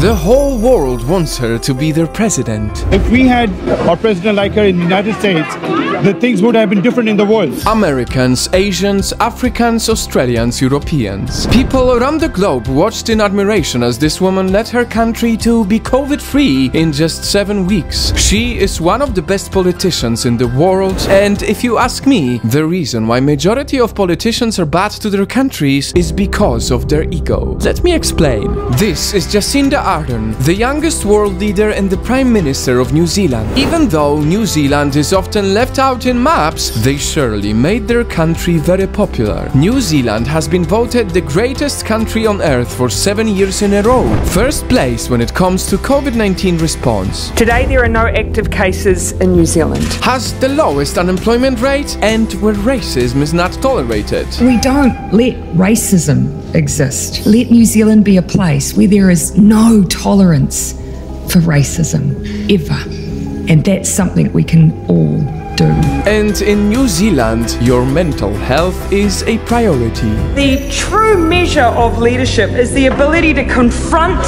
The whole world wants her to be their president. If we had our president like her in the United States, the things would have been different in the world. Americans, Asians, Africans, Australians, Europeans. People around the globe watched in admiration as this woman led her country to be COVID free in just seven weeks. She is one of the best politicians in the world, and if you ask me, the reason why majority of politicians are bad to their countries is because of their ego. Let me explain. This is Jacinda Ardern, the youngest world leader and the Prime Minister of New Zealand. Even though New Zealand is often left out in maps, they surely made their country very popular. New Zealand has been voted the greatest country on earth for seven years in a row. First place when it comes to COVID-19 response. Today, there are no active cases in New Zealand. Has the lowest unemployment rate and where racism is not tolerated. We don't let racism exist. Let New Zealand be a place where there is no tolerance for racism, ever. And that's something we can all do. And in New Zealand, your mental health is a priority. The true measure of leadership is the ability to confront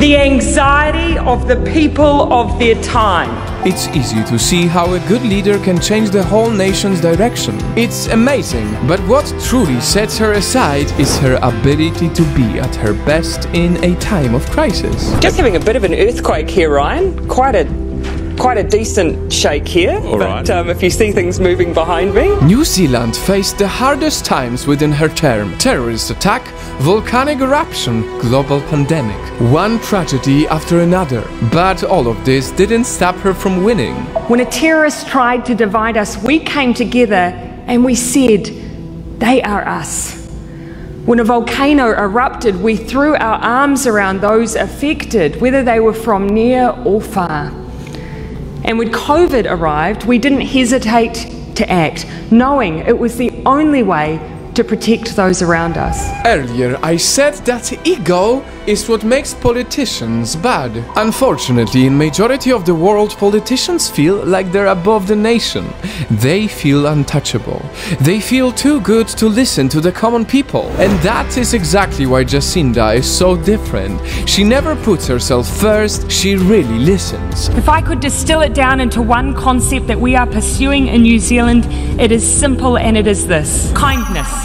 the anxiety of the people of their time. It's easy to see how a good leader can change the whole nation's direction. It's amazing, but what truly sets her aside is her ability to be at her best in a time of crisis. Just having a bit of an earthquake here, Ryan. Quite a quite a decent shake here. All but right. um, if you see things moving behind me, New Zealand faced the hardest times within her term terrorist attack, volcanic eruption, global pandemic. One tragedy after another. But all of this didn't stop her from winning. when a terrorist tried to divide us, we came together and we said, "They are us." When a volcano erupted, we threw our arms around those affected, whether they were from near or far. And when COVID arrived, we didn't hesitate to act, knowing it was the only way to protect those around us. Earlier, I said that ego is what makes politicians bad. Unfortunately, in majority of the world, politicians feel like they're above the nation. They feel untouchable. They feel too good to listen to the common people. And that is exactly why Jacinda is so different. She never puts herself first, she really listens. If I could distill it down into one concept that we are pursuing in New Zealand, it is simple and it is this kindness.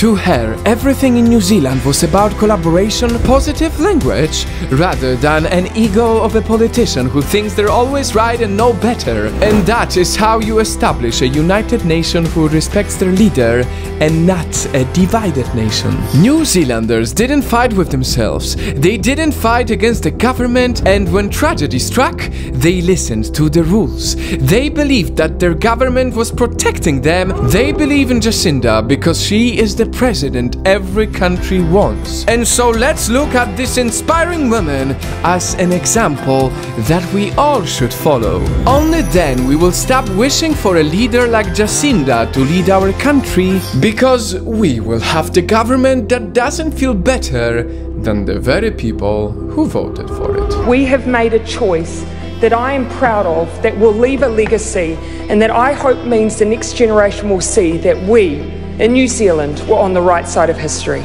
To her, everything in New Zealand was about collaboration, positive language, rather than an ego of a politician who thinks they're always right and know better. And that is how you establish a united nation who respects their leader and not a divided nation. New Zealanders didn't fight with themselves, they didn't fight against the government, and when tragedy struck, they listened to the rules. They believed that their government was protecting them. They believe in Jacinda because she is the president every country wants. And so let's look at this inspiring woman as an example that we all should follow. Only then we will stop wishing for a leader like Jacinda to lead our country because we will have the government that doesn't feel better than the very people who voted for it. We have made a choice that I am proud of, that will leave a legacy, and that I hope means the next generation will see that we in New Zealand were on the right side of history.